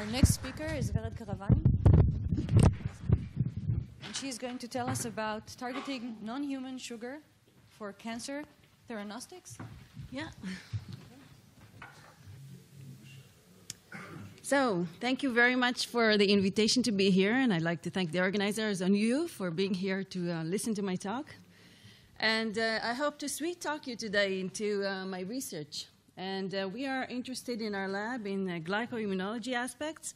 Our next speaker is Vered Karavani. And she is going to tell us about targeting non human sugar for cancer theranostics. Yeah. So, thank you very much for the invitation to be here, and I'd like to thank the organizers and you for being here to uh, listen to my talk. And uh, I hope to sweet talk you today into uh, my research. And uh, we are interested in our lab in uh, glycoimmunology aspects.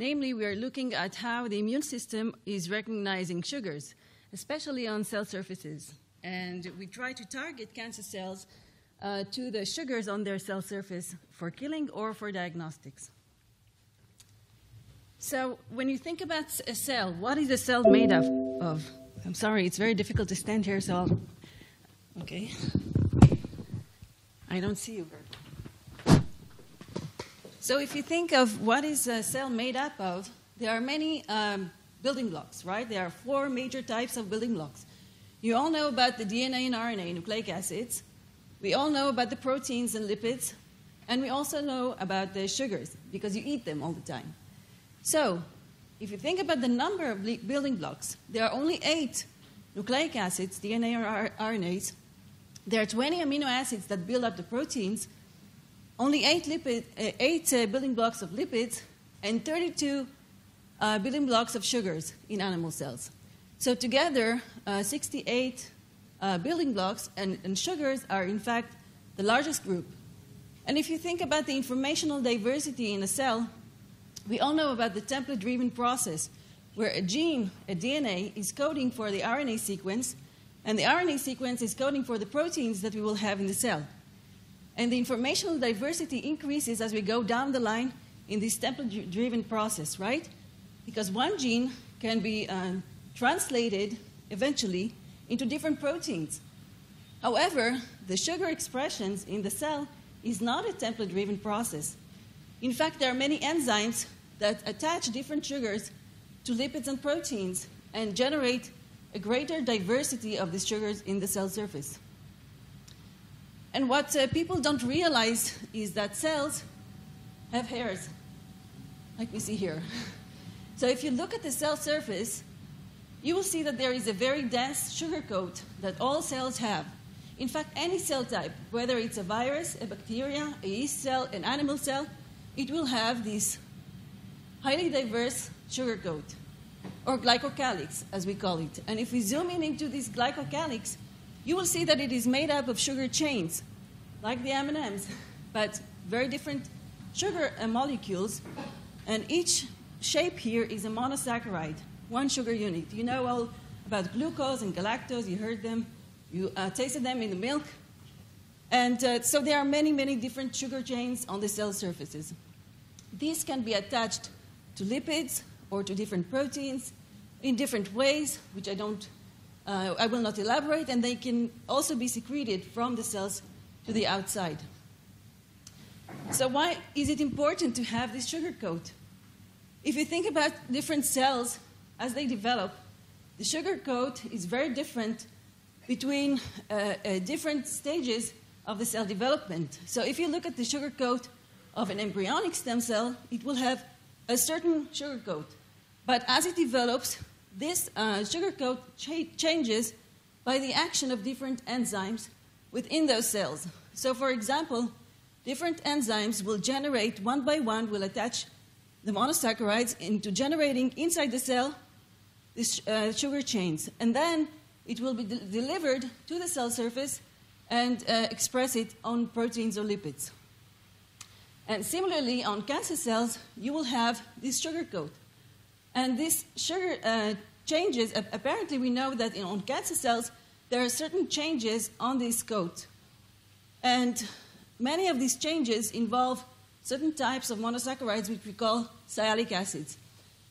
Namely, we are looking at how the immune system is recognizing sugars, especially on cell surfaces. And we try to target cancer cells uh, to the sugars on their cell surface for killing or for diagnostics. So, when you think about a cell, what is a cell made of? of? I'm sorry, it's very difficult to stand here, so I'll. Okay. I don't see you very So, if you think of what is a cell made up of, there are many um, building blocks, right? There are four major types of building blocks. You all know about the DNA and RNA, nucleic acids. We all know about the proteins and lipids. And we also know about the sugars, because you eat them all the time. So, if you think about the number of building blocks, there are only eight nucleic acids, DNA or RNAs. There are 20 amino acids that build up the proteins, only eight, lipid, uh, eight uh, building blocks of lipids, and 32 uh, building blocks of sugars in animal cells. So, together, uh, 68 uh, building blocks and, and sugars are, in fact, the largest group. And if you think about the informational diversity in a cell, we all know about the template driven process where a gene, a DNA, is coding for the RNA sequence, and the RNA sequence is coding for the proteins that we will have in the cell. And the informational diversity increases as we go down the line in this template driven process, right? Because one gene can be uh, translated eventually into different proteins. However, the sugar expressions in the cell is not a template driven process. In fact, there are many enzymes that attach different sugars to lipids and proteins and generate a greater diversity of these sugars in the cell surface. And what uh, people don't realize is that cells have hairs, like we see here. So if you look at the cell surface, you will see that there is a very dense sugar coat that all cells have. In fact, any cell type, whether it's a virus, a bacteria, a yeast cell, an animal cell, it will have this highly diverse sugar coat, or glycocalyx, as we call it. And if we zoom in into this glycocalyx, you will see that it is made up of sugar chains, like the M&Ms, but very different sugar molecules. And each shape here is a monosaccharide, one sugar unit. You know all about glucose and galactose, you heard them, you uh, tasted them in the milk. And uh, so there are many, many different sugar chains on the cell surfaces. These can be attached to lipids or to different proteins in different ways, which I don't, uh, I will not elaborate, and they can also be secreted from the cells to the outside. So why is it important to have this sugar coat? If you think about different cells as they develop, the sugar coat is very different between uh, uh, different stages of the cell development. So if you look at the sugar coat of an embryonic stem cell, it will have a certain sugar coat. But as it develops, this uh, sugar coat cha- changes by the action of different enzymes within those cells. So, for example, different enzymes will generate one by one, will attach the monosaccharides into generating inside the cell these uh, sugar chains. And then it will be de- delivered to the cell surface and uh, express it on proteins or lipids. And similarly, on cancer cells, you will have this sugar coat. And this sugar uh, changes, apparently, we know that on cancer cells, there are certain changes on this coat. And many of these changes involve certain types of monosaccharides, which we call sialic acids.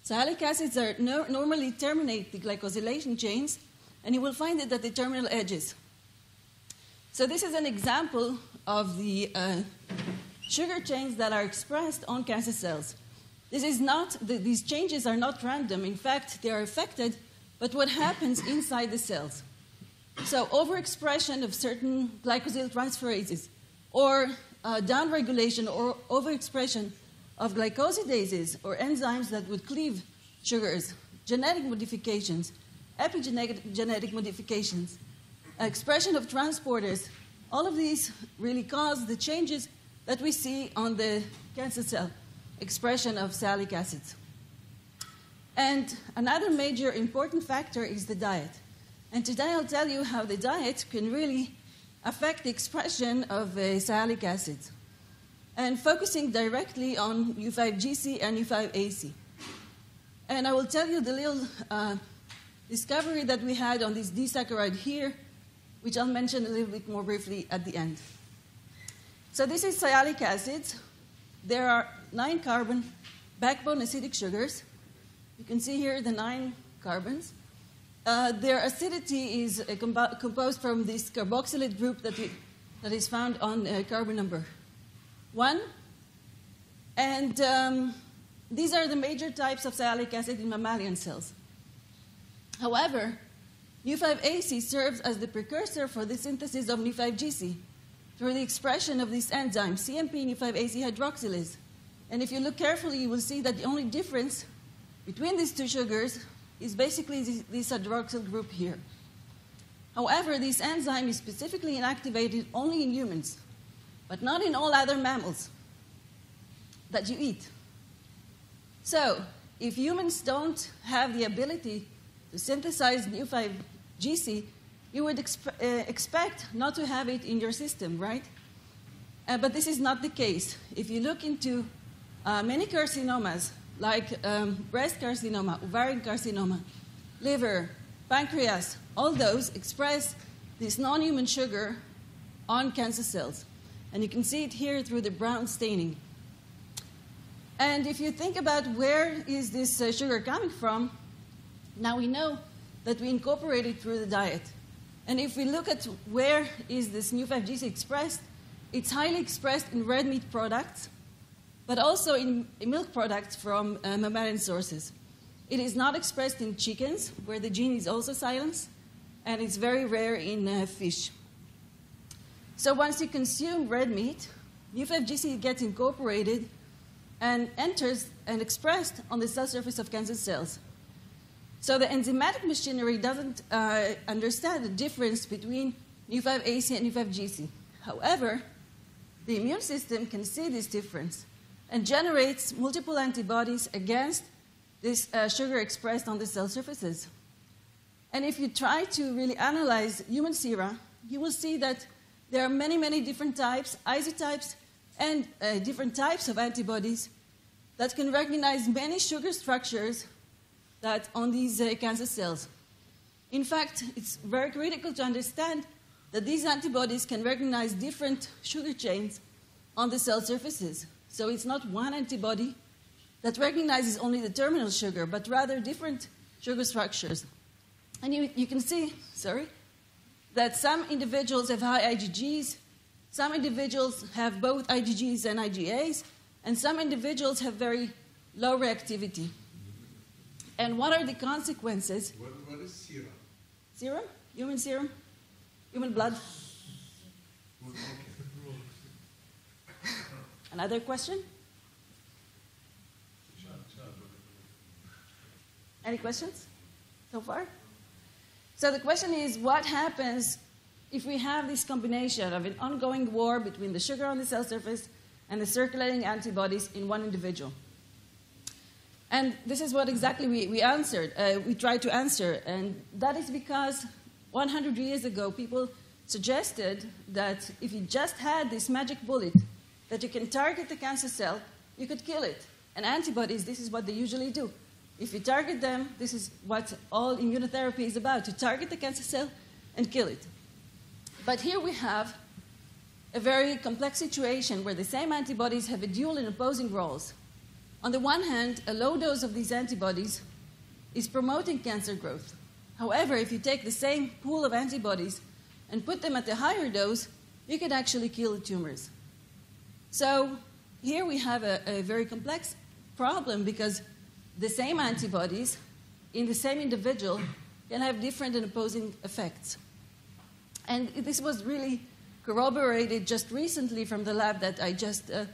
Sialic acids are no, normally terminate the glycosylation chains, and you will find it at the terminal edges. So, this is an example of the uh, sugar chains that are expressed on cancer cells. This is not, these changes are not random. In fact, they are affected by what happens inside the cells. So, overexpression of certain glycosyl transferases, or uh, downregulation or overexpression of glycosidases or enzymes that would cleave sugars, genetic modifications, epigenetic genetic modifications, expression of transporters, all of these really cause the changes that we see on the cancer cell expression of salic acids. And another major important factor is the diet. And today I'll tell you how the diet can really affect the expression of uh, salic acids. And focusing directly on U5GC and U5AC. And I will tell you the little uh, discovery that we had on this disaccharide here, which I'll mention a little bit more briefly at the end. So this is sialic acid. There are nine carbon backbone acidic sugars. You can see here the nine carbons. Uh, their acidity is uh, comp- composed from this carboxylate group that, we, that is found on uh, carbon number one. And um, these are the major types of sialic acid in mammalian cells. However, U5AC serves as the precursor for the synthesis of U5GC through the expression of this enzyme, CMP U5AC hydroxylase. And if you look carefully, you will see that the only difference between these two sugars is basically this, hydroxyl group here. However, this enzyme is specifically inactivated only in humans, but not in all other mammals that you eat. So, if humans don't have the ability to synthesize U5GC, you would exp- uh, expect not to have it in your system, right? Uh, but this is not the case. If you look into uh, many carcinomas, like um, breast carcinoma, ovarian carcinoma, liver, pancreas, all those express this non human sugar on cancer cells. And you can see it here through the brown staining. And if you think about where is this uh, sugar coming from, now we know that we incorporate it through the diet. And if we look at where is this new 5GC expressed, it's highly expressed in red meat products, but also in milk products from uh, mammalian sources. It is not expressed in chickens, where the gene is also silenced, and it's very rare in uh, fish. So once you consume red meat, U5GC gets incorporated and enters and expressed on the cell surface of cancer cells. So the enzymatic machinery doesn't uh, understand the difference between U5AC and U5GC. However, the immune system can see this difference and generates multiple antibodies against this uh, sugar expressed on the cell surfaces. And if you try to really analyze human sera, you will see that there are many, many different types, isotypes, and uh, different types of antibodies that can recognize many sugar structures that on these uh, cancer cells. In fact, it's very critical to understand that these antibodies can recognize different sugar chains on the cell surfaces. So it's not one antibody that recognizes only the terminal sugar, but rather different sugar structures. And you, you can see, sorry, that some individuals have high IgGs, some individuals have both IgGs and IgAs, and some individuals have very low reactivity. And what are the consequences? What, what is serum? Serum? Human serum? Human blood? Another question? Any questions so far? So the question is what happens if we have this combination of an ongoing war between the sugar on the cell surface and the circulating antibodies in one individual? And this is what exactly we, we answered, uh, we tried to answer. And that is because 100 years ago, people suggested that if you just had this magic bullet that you can target the cancer cell, you could kill it. And antibodies, this is what they usually do. If you target them, this is what all immunotherapy is about to target the cancer cell and kill it. But here we have a very complex situation where the same antibodies have a dual and opposing roles. On the one hand, a low dose of these antibodies is promoting cancer growth. However, if you take the same pool of antibodies and put them at a higher dose, you could actually kill the tumors. So here we have a, a very complex problem because the same antibodies in the same individual can have different and opposing effects. And this was really corroborated just recently from the lab that I just uh,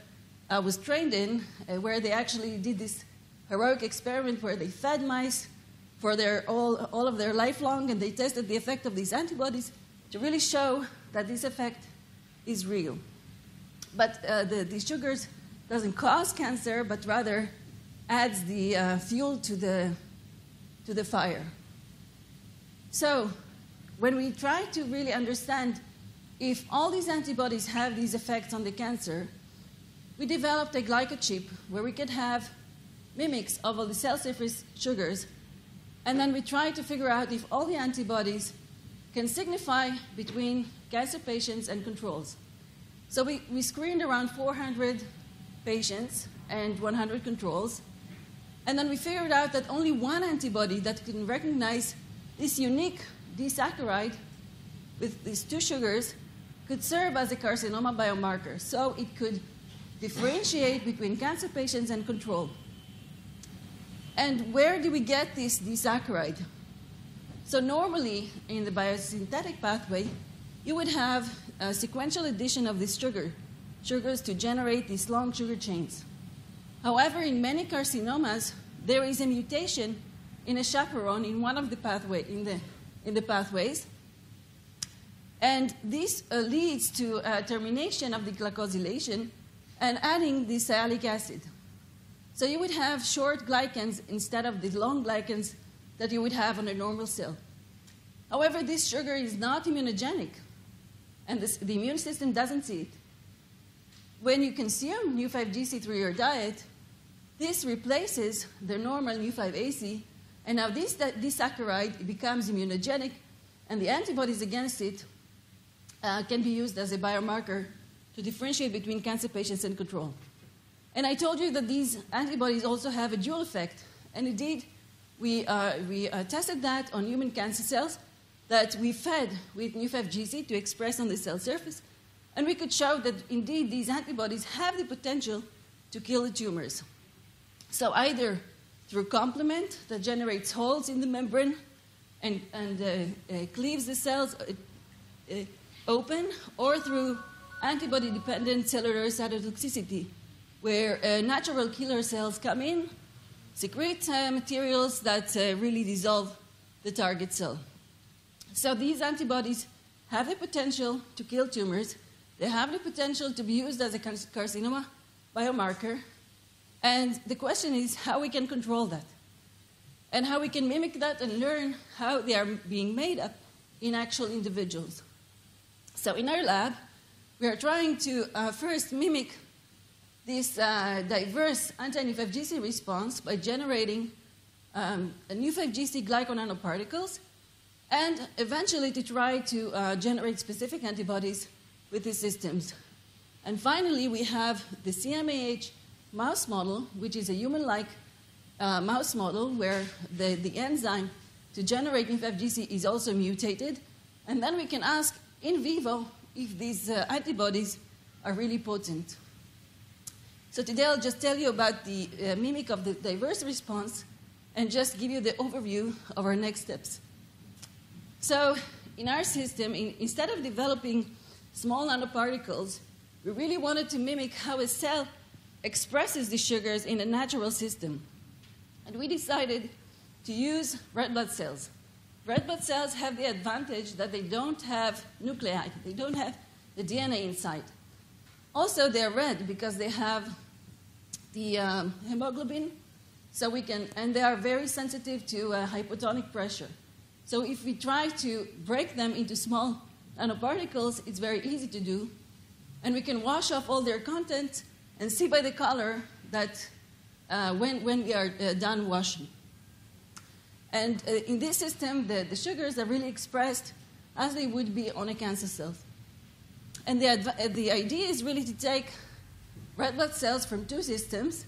I was trained in, uh, where they actually did this heroic experiment where they fed mice for their, all, all of their life long and they tested the effect of these antibodies to really show that this effect is real. But uh, the, the sugars doesn't cause cancer, but rather adds the uh, fuel to the, to the fire. So, when we try to really understand if all these antibodies have these effects on the cancer, we developed a glycochip where we could have mimics of all the cell surface sugars, and then we tried to figure out if all the antibodies can signify between cancer patients and controls. So we, we screened around 400 patients and 100 controls, and then we figured out that only one antibody that can recognize this unique disaccharide with these two sugars could serve as a carcinoma biomarker. So it could differentiate between cancer patients and control. And where do we get this disaccharide? So normally in the biosynthetic pathway, you would have a sequential addition of this sugar, sugars to generate these long sugar chains. However, in many carcinomas, there is a mutation in a chaperone in one of the pathway in the in the pathways, and this uh, leads to a termination of the glycosylation and adding the sialic acid. So you would have short glycans instead of the long glycans that you would have on a normal cell. However, this sugar is not immunogenic, and this, the immune system doesn't see it. When you consume Mu5GC through your diet, this replaces the normal Mu5AC, and now this disaccharide becomes immunogenic, and the antibodies against it uh, can be used as a biomarker to differentiate between cancer patients and control. And I told you that these antibodies also have a dual effect, and indeed, we, uh, we uh, tested that on human cancer cells that we fed with Mu5GC to express on the cell surface, and we could show that indeed these antibodies have the potential to kill the tumors. So either through complement that generates holes in the membrane and, and uh, uh, cleaves the cells uh, uh open, or through antibody-dependent cellular cytotoxicity, where uh, natural killer cells come in, secrete uh, materials that really dissolve the target cell. So these antibodies have the potential to kill tumors. They have the potential to be used as a carcinoma biomarker. And the question is how we can control that and how we can mimic that and learn how they are being made up in actual individuals. So in our lab, we are trying to uh, first mimic this uh, diverse anti-Mu5GC response by generating um, Mu5GC glyconanoparticles and eventually to try to uh, generate specific antibodies with these systems. And finally, we have the CMAH mouse model, which is a human like uh, mouse model where the, the enzyme to generate Mu5GC is also mutated. And then we can ask in vivo if these uh, antibodies are really potent. So today I'll just tell you about the uh, mimic of the diverse response and just give you the overview of our next steps. So, in our system, in, instead of developing small nanoparticles, we really wanted to mimic how a cell expresses the sugars in a natural system. And we decided to use red blood cells. Red blood cells have the advantage that they don't have nuclei, they don't have the DNA inside. Also, they're red because they have the um, hemoglobin, so we can, and they are very sensitive to uh, hypotonic pressure. So if we try to break them into small nanoparticles, it's very easy to do. And we can wash off all their content and see by the color that uh, when, when we are uh, done washing. And uh, in this system, the, the sugars are really expressed as they would be on a cancer cell. And the, uh, the idea is really to take red blood cells from two systems,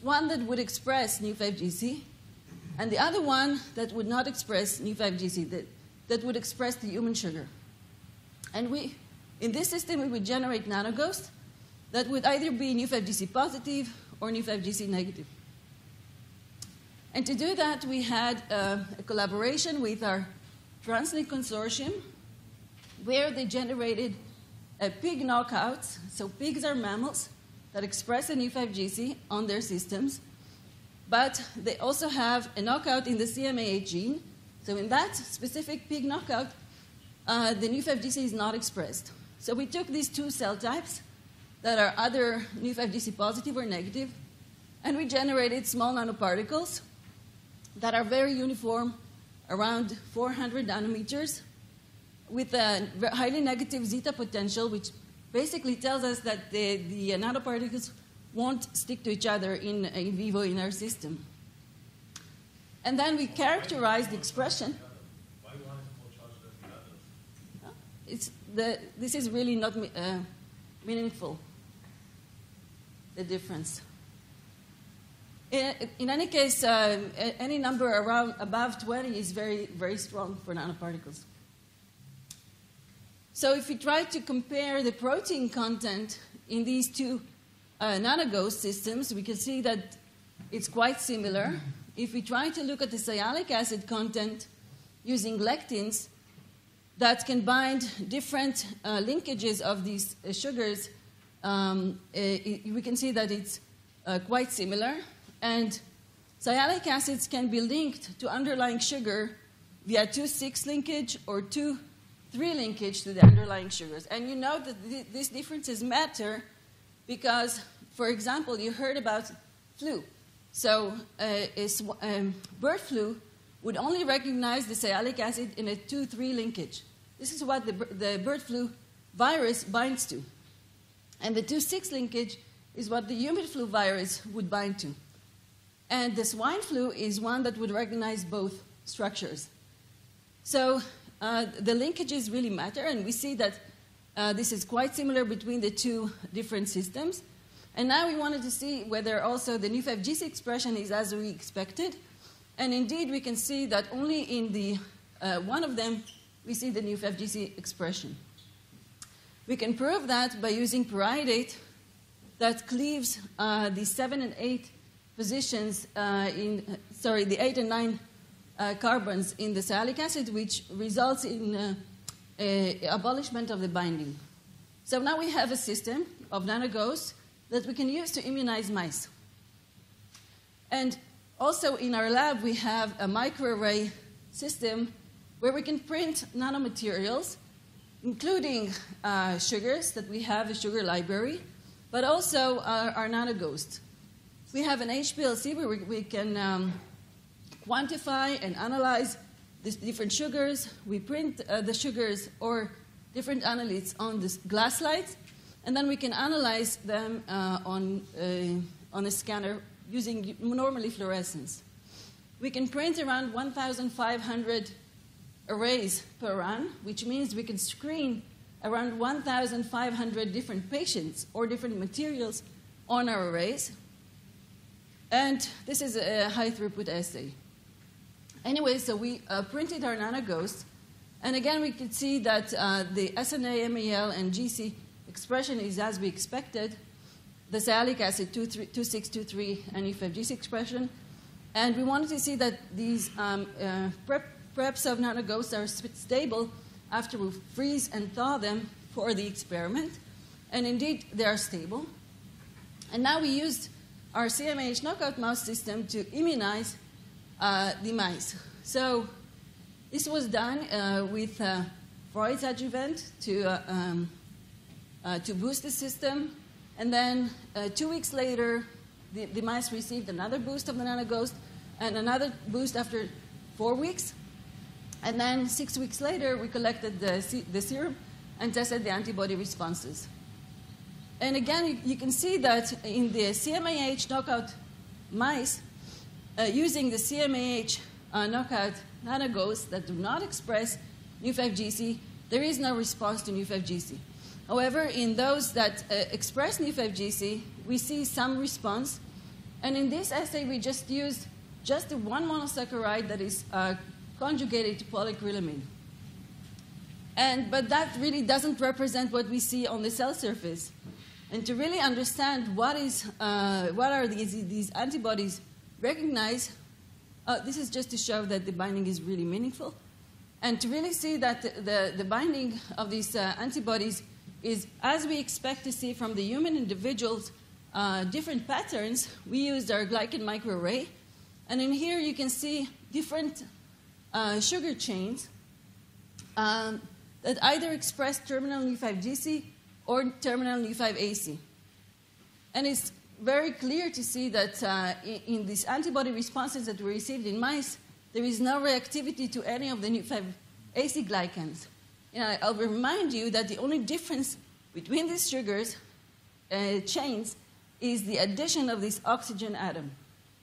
one that would express Mu5GC and the other one that would not express Mu5GC, that, that would express the human sugar. And we, in this system, we would generate nanoghosts that would either be Mu5GC positive or Mu5GC negative. And to do that, we had uh, a collaboration with our TransLink consortium where they generated a pig knockouts. So pigs are mammals, that express a NU5GC on their systems, but they also have a knockout in the CMAH gene. So in that specific pig knockout, uh, the NU5GC is not expressed. So we took these two cell types that are either NU5GC positive or negative, and we generated small nanoparticles that are very uniform, around 400 nanometers, with a highly negative zeta potential, which basically tells us that the, the nanoparticles won't stick to each other in, in vivo in our system. And then we characterize the expression. It's the, this is really not uh, meaningful, the difference. In, in any case, uh, any number around above 20 is very, very strong for nanoparticles. So if we try to compare the protein content in these two uh, systems, we can see that it's quite similar. If we try to look at the sialic acid content using lectins that can bind different uh, linkages of these uh, sugars, um, uh, we can see that it's uh, quite similar. And sialic acids can be linked to underlying sugar via 2-6 linkage or 2 3 linkage to the underlying sugars. And you know that th- these differences matter because, for example, you heard about flu. So, uh, um, bird flu would only recognize the sialic acid in a 2 3 linkage. This is what the, the bird flu virus binds to. And the 2 6 linkage is what the human flu virus would bind to. And the swine flu is one that would recognize both structures. So uh, the linkages really matter, and we see that uh, this is quite similar between the two different systems. And now we wanted to see whether also the NU5GC expression is as we expected. And indeed, we can see that only in the uh, one of them we see the NU5GC expression. We can prove that by using pyridate that cleaves uh, the 7 and 8 positions uh, in, sorry, the 8 and 9 uh, carbons in the sialic acid, which results in uh, abolishment of the binding. So now we have a system of nanoghosts that we can use to immunize mice. And also in our lab, we have a microarray system where we can print nanomaterials, including uh, sugars that we have a sugar library, but also our, our nanoghosts. We have an HPLC where we, we can um, quantify and analyze different sugars. We print uh, the sugars or different analytes on this glass slides, and then we can analyze them uh, on, uh, on a scanner using normally fluorescence. We can print around 1,500 arrays per run, which means we can screen around 1,500 different patients or different materials on our arrays. And this is a high throughput assay. Anyway, so we uh, printed our nanoghosts, and again we could see that uh, the SNA, MAL, and GC expression is as we expected. The sialic acid 2623 and E5GC expression. And we wanted to see that these um, uh, prep, preps of nanoghosts are stable after we freeze and thaw them for the experiment. And indeed, they are stable. And now we used our CMAH knockout mouse system to immunize uh, the mice. So this was done uh, with uh, Freud's adjuvant to, um, to boost the system. And then two weeks later, the, the, mice received another boost of the nanoghost and another boost after four weeks. And then six weeks later, we collected the, the serum and tested the antibody responses. And again, you, you can see that in the CMAH knockout mice, using the CMAH uh, knockout nanoghosts that do not express NU5GC, there is no response to NU5GC. However, in those that uh, express NU5GC, we see some response. And in this assay, we just used just the one monosaccharide that is uh, conjugated to polyacrylamide. And, but that really doesn't represent what we see on the cell surface. And to really understand what, is, uh, what are these, these antibodies recognize uh, this is just to show that the binding is really meaningful. And to really see that the, the, the binding of these uh, antibodies is as we expect to see from the human individuals uh, different patterns, we used our glycan microarray. And in here you can see different uh, sugar chains um, that either express terminal Nu5GC or terminal Nu5AC. And it's very clear to see that uh, in, in, these antibody responses that were received in mice, there is no reactivity to any of the Nu5AC glycans. And I'll remind you that the only difference between these sugars uh, chains is the addition of this oxygen atom.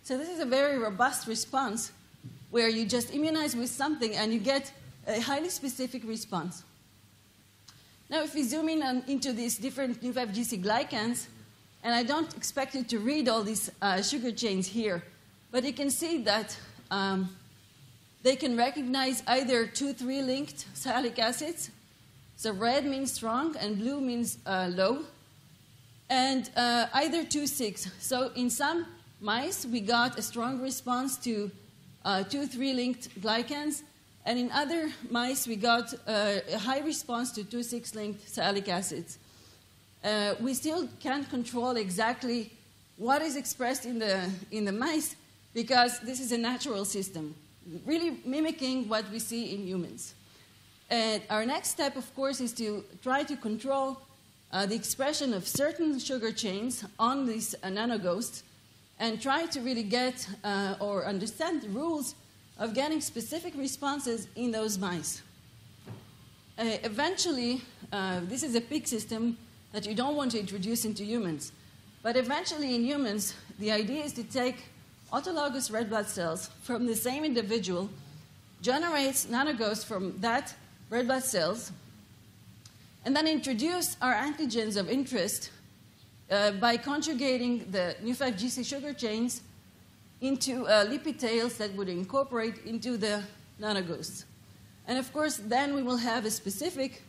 So this is a very robust response where you just immunize with something and you get a highly specific response. Now, if we zoom in on, into these different Nu5GC glycans, and I don't expect you to read all these uh, sugar chains here, but you can see that um, they can recognize either 2 3 linked sialic acids. So red means strong and blue means uh, low. And uh, either 2 6. So in some mice, we got a strong response to uh, 2 3 linked glycans. And in other mice, we got uh, a high response to 2 6 linked sialic acids. Uh, we still can't control exactly what is expressed in the, in the mice because this is a natural system, really mimicking what we see in humans. And our next step, of course, is to try to control uh, the expression of certain sugar chains on these uh, nanoghosts and try to really get uh, or understand the rules of getting specific responses in those mice. Uh, eventually, uh, this is a pig system that you don't want to introduce into humans. But eventually, in humans, the idea is to take autologous red blood cells from the same individual, generates nanoghosts from that red blood cells, and then introduce our antigens of interest uh, by conjugating the Nu5GC sugar chains into uh, lipid tails that would incorporate into the nanoghosts. And of course, then we will have a specific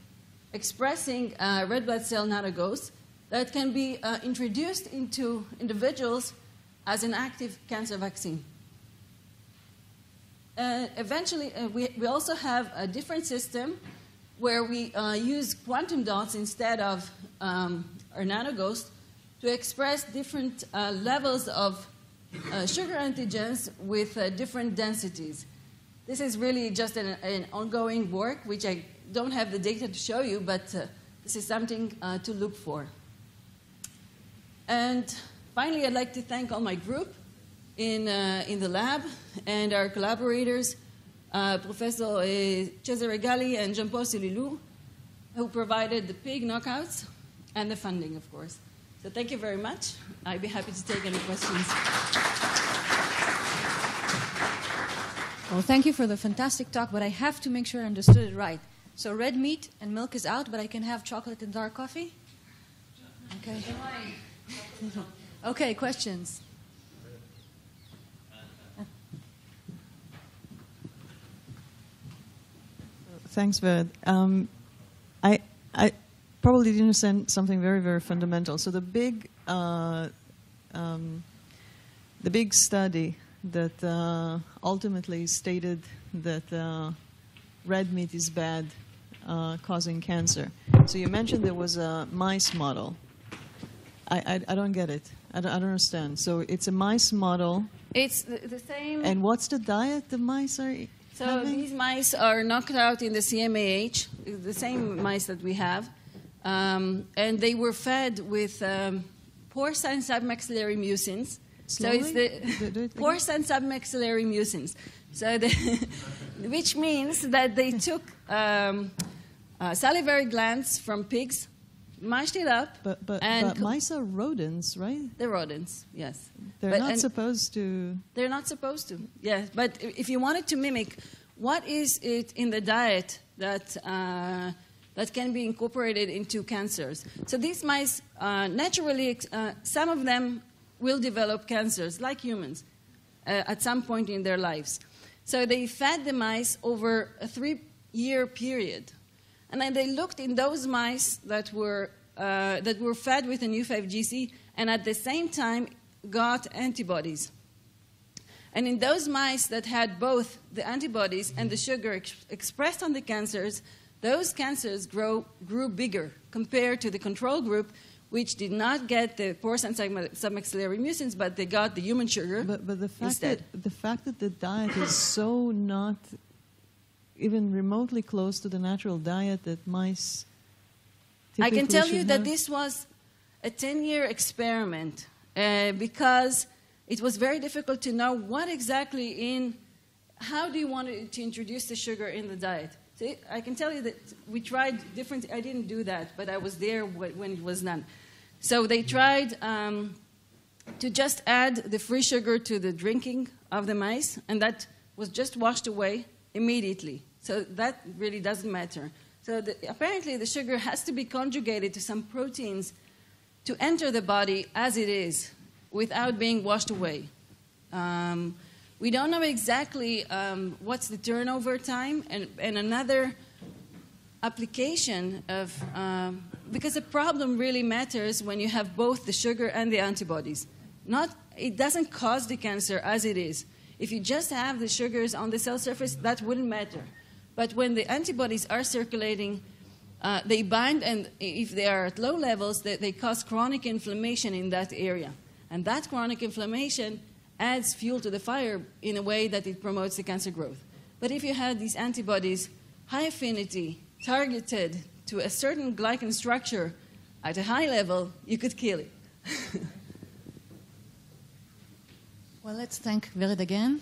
expressing uh, red blood cell nanoghosts that can be uh, introduced into individuals as an active cancer vaccine. Uh, eventually, uh, we, we also have a different system where we uh, use quantum dots instead of um, our nanoghosts to express different uh, levels of sugar antigens with different densities. This is really just an, an ongoing work, which I don't have the data to show you, but uh, this is something uh, to look for. And finally, I'd like to thank all my group in, uh, in the lab and our collaborators, uh, Professor uh, Cesare Galli and Jean-Paul Sililou, who provided the pig knockouts and the funding, of course. So thank you very much. I'd be happy to take any questions. Well, thank you for the fantastic talk, but I have to make sure I understood it right. So red meat and milk is out, but I can have chocolate and dark coffee? Okay. okay, questions? Thanks, Ved. Um, I, I probably didn't understand something very, very fundamental. So the big, uh, um, the big study that uh, ultimately stated that uh, red meat is bad uh, causing cancer. So you mentioned there was a mice model. I, I, I don't get it. I don't, I don't, understand. So it's a mice model. It's the, the same. And what's the diet the mice are So having? these mice are knocked out in the CMAH, the same mice that we have. Um, and they were fed with um, porcine submaxillary mucins. Slowly? So it's the porcine submaxillary mucins. So the, which means that they took um, uh, salivary glands from pigs, mashed it up, but but, but mice are rodents, right? They're rodents, yes. They're But- not supposed to. They're not supposed to. Yes, but if you wanted to mimic, what is it in the diet that uh, that can be incorporated into cancers? So these mice uh, naturally, uh, some of them will develop cancers like humans uh, at some point in their lives. So they fed the mice over a three-year period, and then they looked in those mice that were uh, that were fed with a Nu5GC, and at the same time got antibodies. And in those mice that had both the antibodies and the sugar ex- expressed on the cancers, those cancers grow, grew bigger compared to the control group, which did not get the porcine submaxillary mucins, but they got the human sugar But, but the fact instead. that the fact that the diet is so not even remotely close to the natural diet that mice. I can tell you should that this was a 10 year experiment uh, because it was very difficult to know what exactly in how do you want to, to introduce the sugar in the diet. So I can tell you that we tried different, I didn't do that, but I was there when it was done. So they tried um, to just add the free sugar to the drinking of the mice, and that was just washed away immediately. So that really doesn't matter. So the, apparently, the sugar has to be conjugated to some proteins to enter the body as it is without being washed away. Um, we don't know exactly um, what's the turnover time, and, and another application of um, because the problem really matters when you have both the sugar and the antibodies. Not it doesn't cause the cancer as it is. If you just have the sugars on the cell surface, that wouldn't matter. But when the antibodies are circulating, uh, they bind, and if they are at low levels, they, they cause chronic inflammation in that area. And that chronic inflammation adds fuel to the fire in a way that it promotes the cancer growth. But if you had these antibodies, high affinity, targeted to a certain glycan structure at a high level, you could kill it. Well, let's thank Vered again.